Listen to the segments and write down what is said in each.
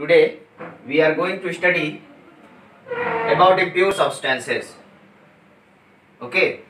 Today we are going to study about impure substances. Okay.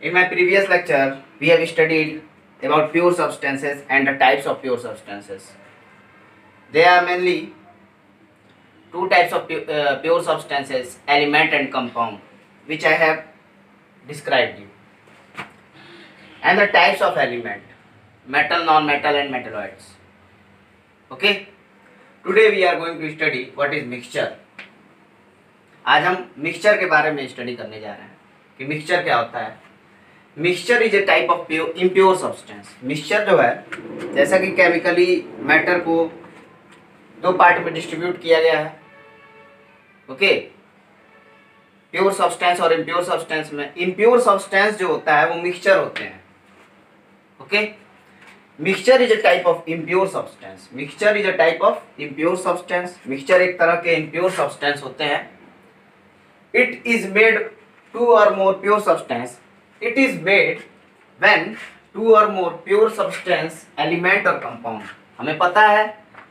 In my previous lecture we have studied about pure substances and the types of pure substances. There are mainly two types of pu- uh, pure substances element and compound which I have described you. And the types of element metal, non-metal and metalloids. Okay. Today we are going to study what is mixture. आज हम mixture के बारे में study करने जा रहे हैं कि मिक्सचर क्या होता है। Mixture is a type of impure substance mixture जो है, जैसा कि केमिकली मैटर को दो पार्ट में डिस्ट्रीब्यूट किया गया है। ओके प्योर सब्सटेंस और इम्प्योर सब्सटेंस में इम्प्योर सब्सटेंस जो होता है, वो मिक्सचर होते हैं। Okay mixture is a type of impure substance mixture is a type of impure substance mixture एक तरह के इम्प्योर सब्सटेंस होते हैं। It is made two or more pure substance. It is made when two or more pure substance element or compound. हमें पता है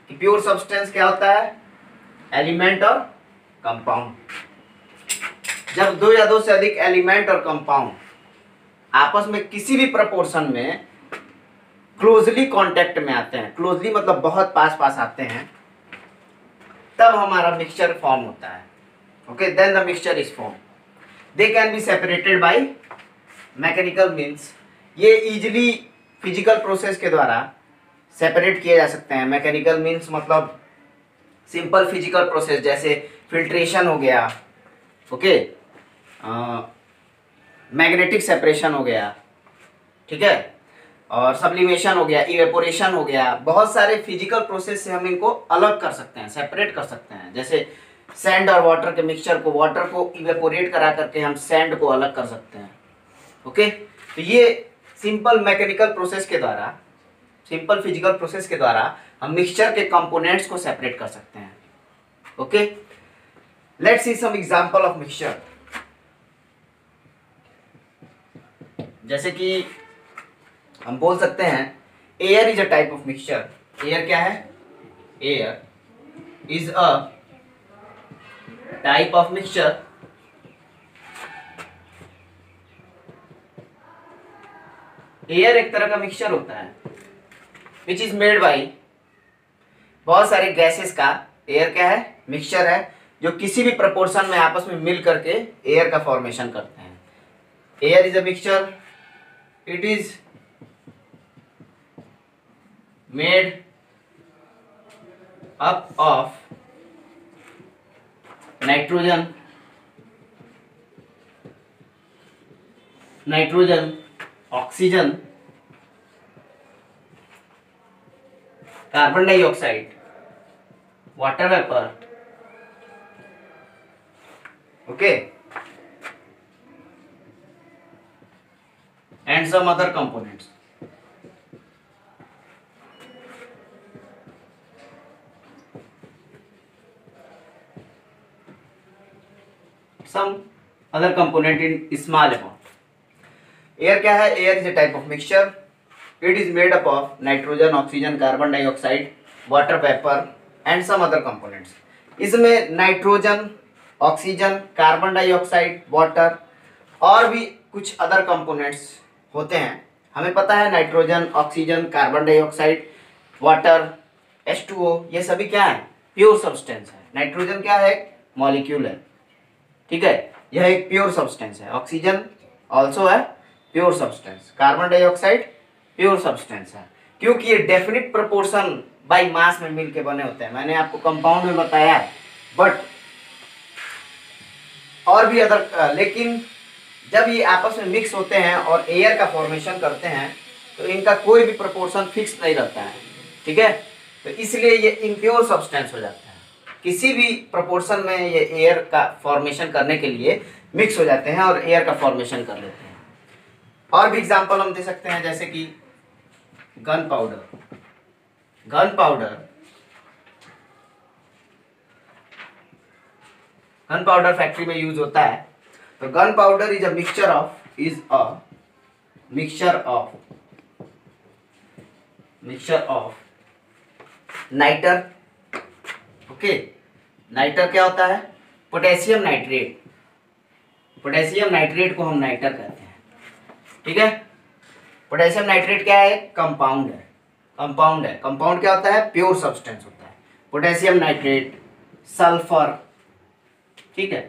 कि pure substance क्या होता है? एलिमेंट और कंपाउंड जब दो या दो से अधिक एलिमेंट और कंपाउंड आपस में किसी भी प्रपोर्शन में क्लोजली कांटेक्ट में आते हैं। क्लोजली मतलब बहुत पास पास आते हैं। तब हमारा मिक्सचर फॉर्म होता है। Okay then the mixture is form they can be separated by mechanical means ये easily फ़िज़िकल प्रोसेस के द्वारा सेपरेट किए जा सकते हैं। मैकेनिकल मीन्स मतलब सिंपल फ़िज़िकल प्रोसेस जैसे फिल्ट्रेशन हो गया। ओके मैग्नेटिक सेपरेशन हो गया। ठीक है? और सब्लिमेशन हो गया इवेपोरेशन हो गया, बहुत सारे फ़िज़िकल प्रोसेस से हम इनको अलग कर सकते हैं सेपरेट कर सकते हैं। जैसे सैंड और वाटर के मिक्सचर को वाटर को इवेपोरेट करा करके हम सैंड को अलग कर सकते हैं। ओके तो ये सिंपल मैकेनिकल प्रोसेस के द्वारा सिंपल फ़िज़िकल प्रोसेस के द्वारा हम मिक्सचर के कंपोनेंट्स को सेपरेट कर सकते हैं। Okay let's see some example of mixture जैसे कि हम बोल सकते हैं air is a type of mixture air क्या है? Air is a type of mixture air एक तरह का मिक्सचर होता है विच इज़ मेड बाई बहुत सारे गैसेस का एयर क्या है? मिक्सचर है, जो किसी भी प्रपोर्शन में आपस में मिल करके एयर का फॉर्मेशन करते हैं। Air is a mixture it is made up of nitrogen nitrogen oxygen carbon dioxide water vapour okay and some other components some other component in small amount air क्या है? Air is a type of mixture it is made up of nitrogen oxygen carbon dioxide water vapour and some other components इसमें nitrogen oxygen carbon dioxide water और भी कुछ other components होते हैं। हमें पता है nitrogen oxygen carbon dioxide water S two O ये सभी क्या है? प्योर सब्सटेंस है। नाइट्रोजन क्या है? मॉलिक्यूल है। ठीक है? यह एक प्योर सब्सटेंस है। ऑक्सीजन ऑल्सो है pure substance carbon dioxide pure substance है। क्योंकि ये डेफिनेट प्रोपोर्शन बाई मास में मिलके बने होते हैं। मैंने आपको कंपाउंड में बताया बट और भी अदर लेकिन जब ये आपस में मिक्स होते हैं और एयर का फॉर्मेशन करते हैं तो इनका कोई भी प्रोपोर्शन फिक्स नहीं रहता है। ठीक है? तो इसलिए ये इम्प्योर सब्सटेंस हो जाता है। किसी भी प्रोपोर्शन में ये एयर का फॉर्मेशन करने के लिए मिक्स हो जाते हैं और एयर का फॉर्मेशन कर लेते हैं। और भी एग्जांपल हम दे सकते हैं, जैसे कि gun powder gun powder gun powder factory में यूज़ होता है। तो gun powder is a mixture of is a mixture of mixture of nitre okay nitre क्या होता है? Potassium nitrate. पोटेशियम नाइट्रेट को हम नाइटर कहते हैं। ठीक है? पोटेशियम नाइट्रेट क्या है? कंपाउंड है। कंपाउंड है। कंपाउंड क्या होता है? प्योर सब्सटेंस होता है। Potassium nitrate, sulphur. ठीक है?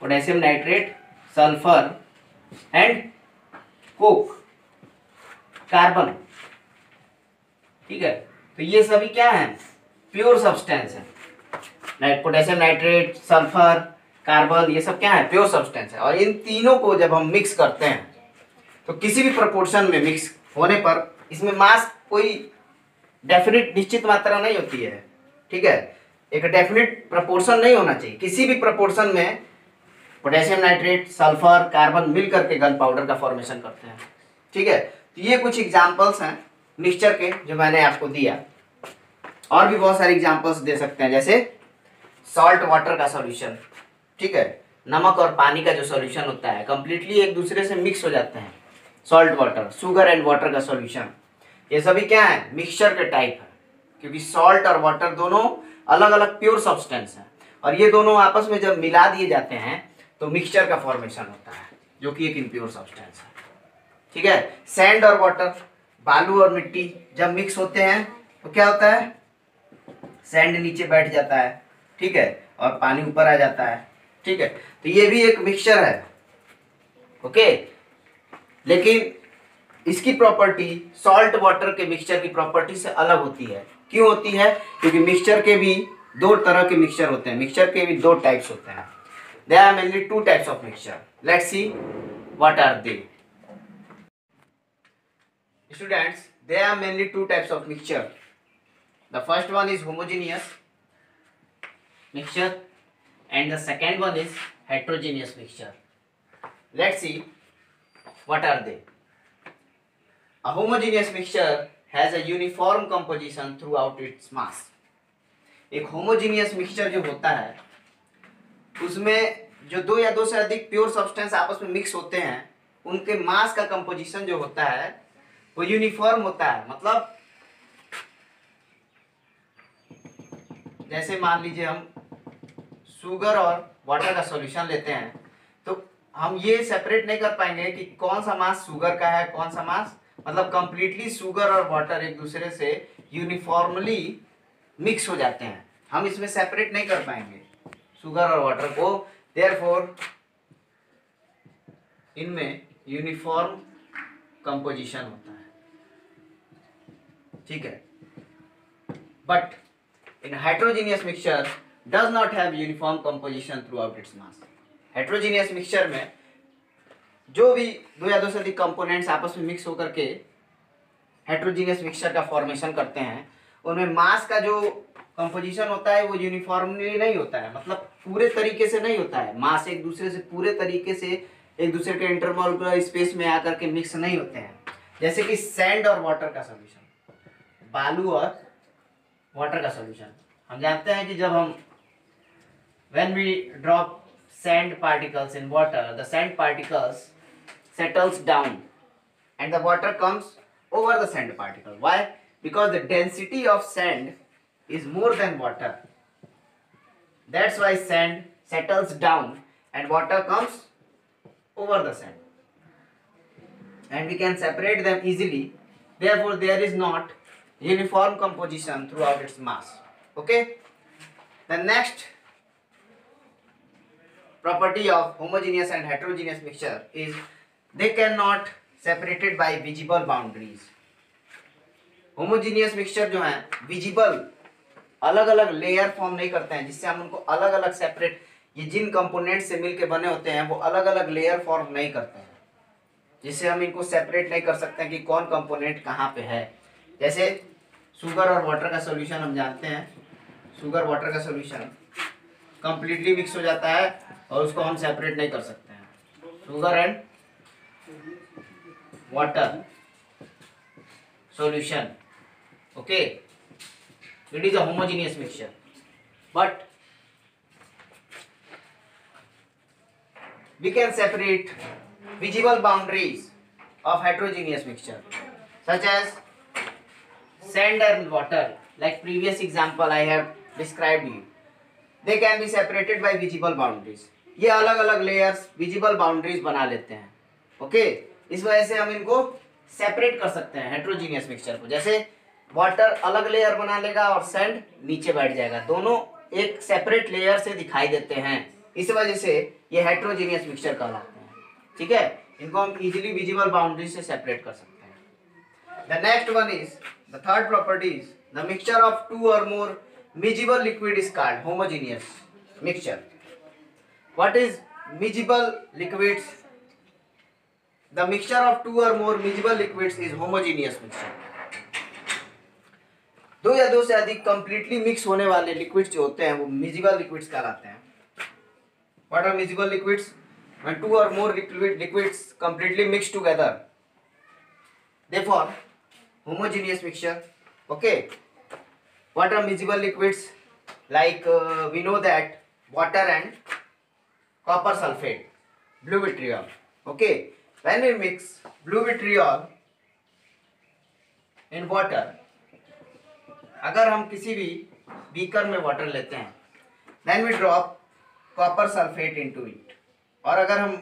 Potassium nitrate, sulphur and coke. Carbon. ठीक है? तो ये सभी क्या है? प्योर सब्सटेंस है। पोटेशियम नाइट्रेट सल्फ़र कार्बन ये सब क्या है? प्योर सब्सटेंस है। और इन तीनों को जब हम मिक्स करते हैं तो किसी भी प्रपोर्शन में मिक्स होने पर इसमें मास कोई डेफिनेट निश्चित मात्रा नहीं होती है। ठीक है? एक डेफिनेट प्रपोर्शन नहीं होना चाहिए। किसी भी प्रपोर्शन में पोटेशियम नाइट्रेट सल्फ़र कार्बन मिल करके गन पाउडर का फॉर्मेशन करते हैं। ठीक है? तो ये कुछ एग्जाम्पल्स हैं मिक्सचर के, जो मैंने आपको दिया। और भी बहुत सारे एग्जाम्पल्स दे सकते हैं। जैसे सॉल्ट वाटर का सॉल्यूशन ठीक है? नमक और पानी का जो सॉल्यूशन होता है कंप्लीटली एक दूसरे से मिक्स हो जाते हैं। Salt water sugar and water का सॉल्यूशन ये सभी क्या है? मिक्सचर के टाइप है। क्योंकि सॉल्ट और वाटर दोनों अलग अलग प्योर सब्सटेंस है। और ये दोनों आपस में जब मिला दिए जाते हैं तो मिक्सचर का फॉर्मेशन होता है, जो कि एक इम्प्योर सब्सटेंस है। ठीक है? सैंड और वाटर बालू और मिट्टी जब मिक्स होते हैं तो क्या होता है? सैंड नीचे बैठ जाता है। ठीक है? और पानी ऊपर आ जाता है। ठीक है? तो ये भी एक मिक्सचर है। ओके लेकिन इसकी प्रॉपर्टी सॉल्ट वाटर के मिक्सचर की प्रॉपर्टी से अलग होती है। क्यों होती है? क्योंकि मिक्सचर के भी दो तरह के मिक्सचर होते हैं। मिक्सचर के भी दो टाइप्स होते हैं। They are mainly two types of mixture let's see what are they students, there are mainly two types of mixture. The first one is homogeneous. Mixture and the second one is heterogeneous mixture let's see what are they a homogeneous mixture has a uniform composition throughout its mass एक homogeneous mixture जो होता है उसमें जो दो या दो से अधिक प्योर सब्सटेंस आपस में मिक्स होते हैं उनके मास का कंपोजिशन जो होता है वो यूनिफॉर्म होता है मतलब जैसे मान लीजिए हम शुगर और वाटर का सॉल्यूशन लेते हैं तो हम ये सेपरेट नहीं कर पाएँगे कि कौन सा मास शुगर का है, कौन सा मास मतलब कंप्लीटली शुगर और वाटर एक दूसरे से यूनिफॉर्मली मिक्स हो जाते हैं। हम इसमें सेपरेट नहीं कर पाएँगे शुगर और वाटर को देयरफॉर इनमें यूनिफॉर्म कंपोजिशन होता है। ठीक है? But heterogeneous mixture does not have uniform composition throughout its mass heterogeneous mixture में जो भी दो या दो से अधिक कंपोनेंट्स आपस में मिक्स होकर के हेट्रोजीनियस मिक्सचर का फॉर्मेशन करते हैं, उनमें मास का जो कंपोजिशन होता है वो यूनिफॉर्मली नहीं होता है। मतलब पूरे तरीके से नहीं होता है। मास एक दूसरे से पूरे तरीके से एक दूसरे के इंटरमोलकुलर स्पेस में आकर के मिक्स नहीं होते हैं। जैसे कि सैंड और वाटर का सोल्यूशन बालू और वाटर का सोल्यूशन हम जानते हैं कि जब हम when we drop sand particles in water the sand particles settles down and the water comes over the sand particle why because the density of sand is more than water that's why sand settles down and water comes over the sand and we can separate them easily therefore there is not uniform composition throughout its mass okay the next property of homogeneous and heterogeneous mixture is they cannot separated by visible boundaries homogeneous mixture जो है visible अलग अलग layer form नहीं करते हैं जिससे हम उनको अलग अलग सेपरेट ये जिन कंपोनेंट से मिलके बने होते हैं वो अलग अलग लेयर फॉर्म नहीं करते हैं जिससे हम इनको सेपरेट नहीं कर सकते हैं कि कौन कंपोनेंट कहाँ पे है जैसे शुगर और वाटर का सोल्यूशन हम जानते हैं। शुगर वाटर का सोल्यूशन कंप्लीटली मिक्स हो जाता है और उसको हम सेपरेट नहीं कर सकते हैं। Sugar and water solution okay it is a homogeneous mixture but we can separate visible boundaries of heterogeneous mixture, such as sand and water. Like previous example i have described you. They can be separated by visible boundaries ये अलग अलग layers visible boundaries बना लेते हैं। Okay इस वजह से हम इनको सेपरेट कर सकते हैं हेट्रोजीनियस मिक्सचर को। जैसे वाटर अलग लेयर बना लेगा और सैंड नीचे बैठ जाएगा। दोनों एक सेपरेट लेयर से दिखाई देते हैं। इस वजह से ये हेट्रोजीनियस मिक्सचर कहलाते हैं। ठीक है? इनको हम इजीली विजिबल बाउंड्री से सेपरेट कर सकते हैं। The next one is the third property is the mixture of two और more miscible liquid is called homogeneous mixture what is miscible liquids the mixture of two or more miscible liquids is homogeneous mixture दो या दो से अधिक completely mix होने वाले liquids जो होते हैं वो मिजिबल लिक्विड्स कहलाते हैं what are miscible liquids when two or more liquid liquids completely mix together they form homogeneous mixture okay what are miscible liquids like uh, we know that water and copper sulfate, blue vitriol. Okay, when we mix blue vitriol in water, अगर हम किसी भी beaker में water लेते हैं then we drop copper sulphate into it और अगर हम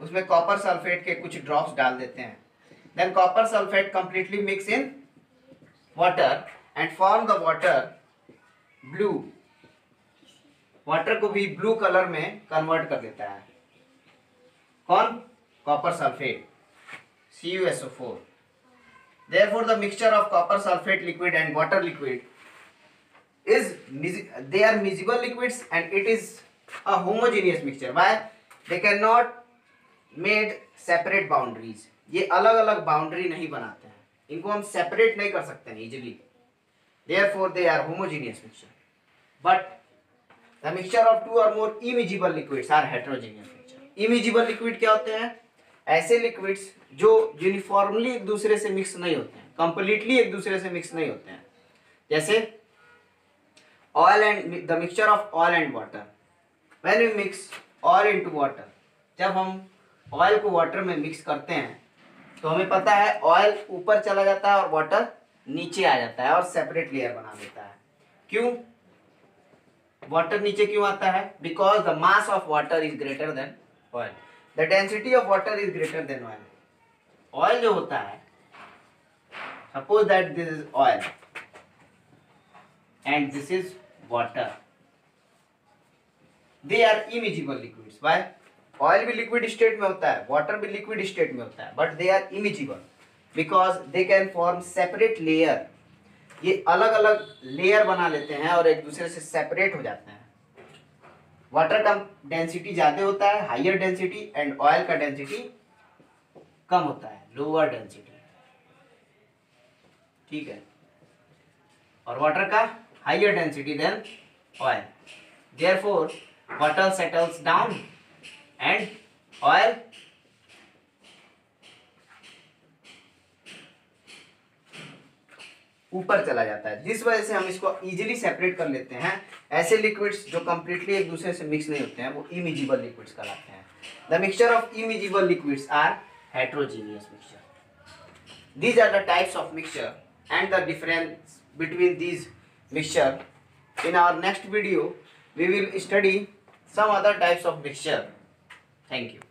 उसमें कॉपर सल्फेट के कुछ ड्रॉप्स डाल देते हैं then copper sulphate completely mix in water and form the water blue water को भी ब्लू कलर में कन्वर्ट कर देता है। कौन? Copper sulphate C U S O four therefore the mixture of copper sulphate liquid and water liquid is they are miscible liquids and it is a homogeneous mixture why they can not made separate boundaries ये अलग अलग boundary नहीं बनाते हैं। इनको हम separate नहीं कर सकते हैं easily therefore they are homogeneous mixture but the mixture of two और more immiscible liquids are heterogeneous mixture immiscible liquid क्या होते हैं? ऐसे लिक्विड्स जो यूनिफॉर्मली एक दूसरे से मिक्स नहीं होते हैं। कंप्लीटली एक दूसरे से मिक्स नहीं होते हैं। जैसे oil and the mixture of oil and water when we mix oil into water जब हम ऑयल को वाटर में मिक्स करते हैं तो हमें पता है ऑयल ऊपर चला जाता है और वाटर नीचे आ जाता है और सेपरेट लेयर बना देता है। क्यों? वाटर नीचे क्यों आता है? Because the mass of water is greater than oil the density of water is greater than oil oil जो होता है suppose that this is oil and this is water they are immiscible liquids why oil भी liquid state में होता है water भी liquid state में होता है but they are immiscible because they can form separate layer ये अलग अलग लेयर बना लेते हैं और एक दूसरे से सेपरेट हो जाते हैं। वाटर का डेंसिटी ज़्यादा होता है हाइयर डेंसिटी एंड ऑयल का डेंसिटी कम होता है लोअर डेंसिटी ठीक है? और वाटर का higher density than oil therefore water settles down and oil ऊपर चला जाता है। जिस वजह से हम इसको इजीली सेपरेट कर लेते हैं, ऐसे लिक्विड्स जो कंप्लीटली एक दूसरे से मिक्स नहीं होते हैं, वो इमिजिबल लिक्विड्स कहलाते हैं। The mixture of immiscible liquids are heterogeneous mixture these are the types of mixture and the difference between these mixture in our next video we will study some other types of mixture thank you